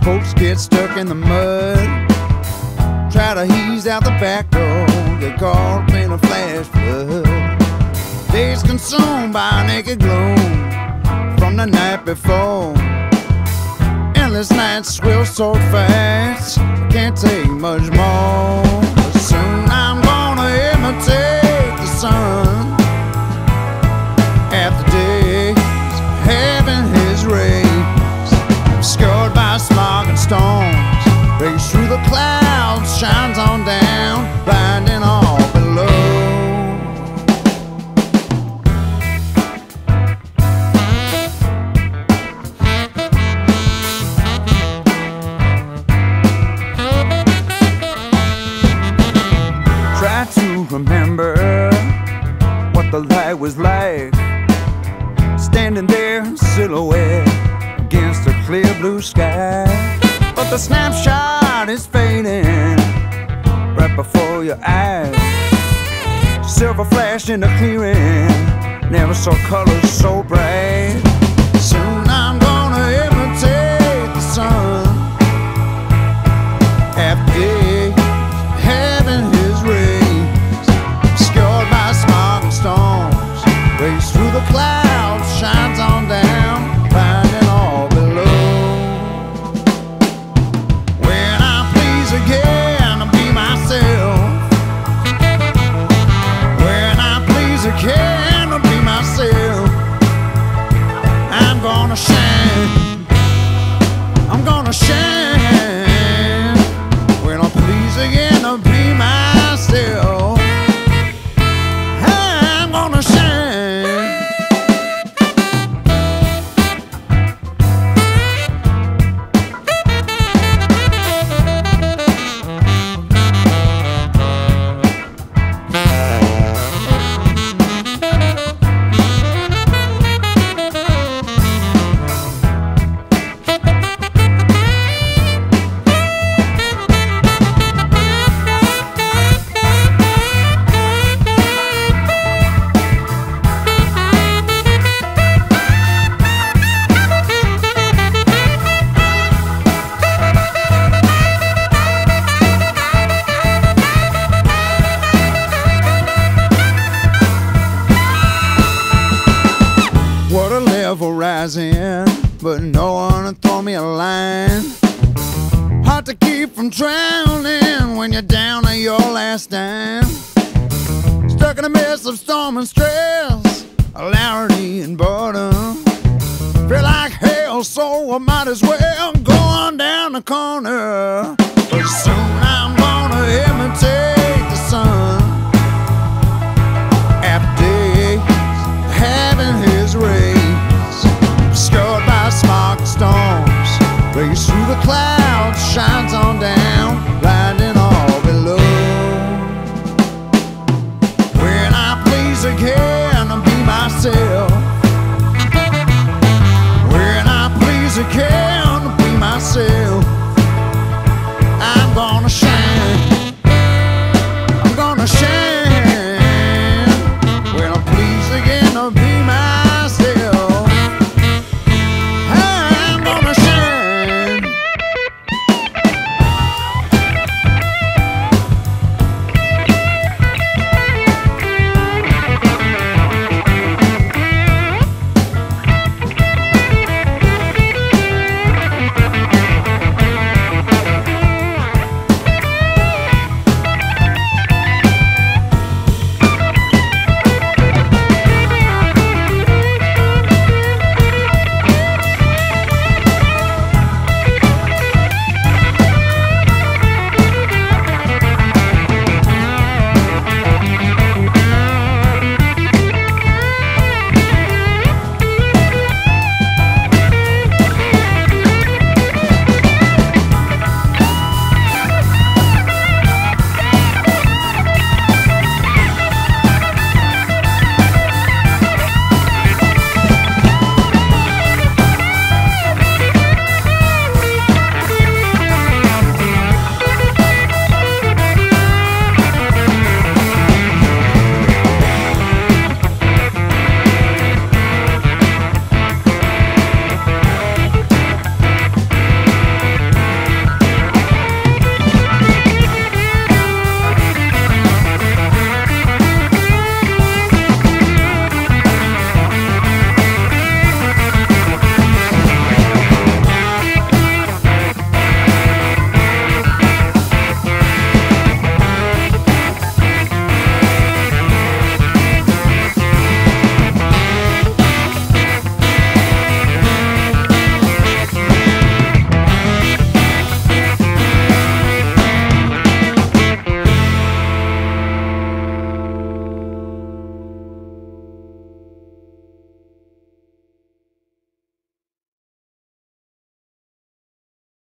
spokes get stuck in the mud. Try to ease out the back door, get caught in a flash flood. Days consumed by naked gloom from the night before. Endless nights swill so fast, can't take much more. But soon I'm there silhouette against a clear blue sky. But the snapshot is fading right before your eyes. Silver flash in the clearing, never saw colors so bright. Shine. I'm gonna shine. What a level rising, but no one throw me a line. Hard to keep from drowning when you're down to your last dime. Stuck in a mess of storm and stress, hilarity and boredom. Feel like hell, so I might as well go on down the corner cloud shines on down.